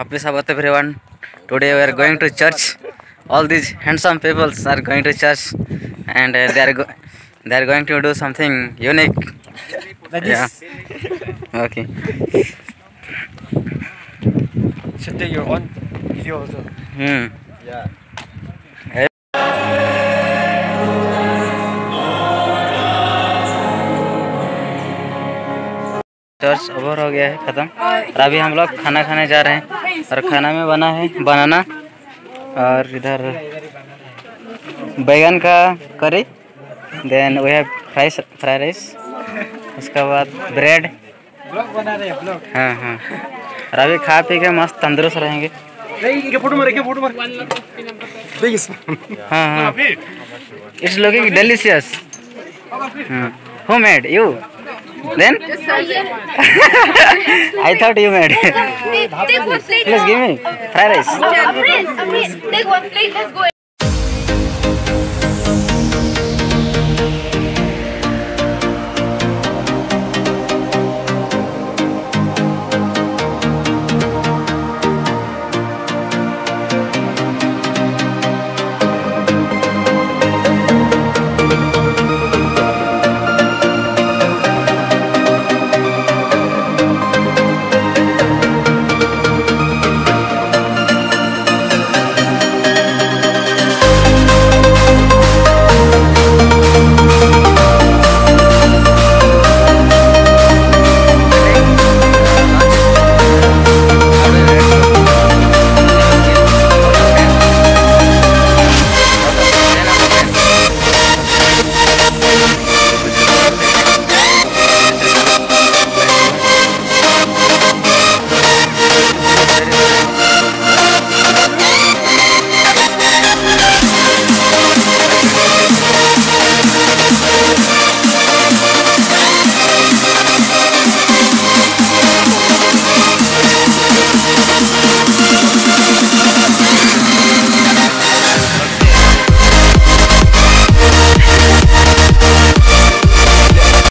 Happy Sabbath everyone. Today we are going to church. All these handsome people are going to church and uh, they are they are going to do something unique. Yeah. Okay. should take your own video also. Hmm. Yeah. Church over हो गया है ख़त्म। और अभी हम लोग खाना खाने जा रहे हैं और खाना में बना है बनाना। और इधर बैगन का curry then we have fries fry rice उसके बाद ब्रेड बना रहे हाँ हाँ और अभी खा पी के मस्त तंदुरुस्त रहेंगे। हाँ हाँ। It's looking delicious who made you Then? I thought you made. Please give me fried rice. Take one plate. Let's go.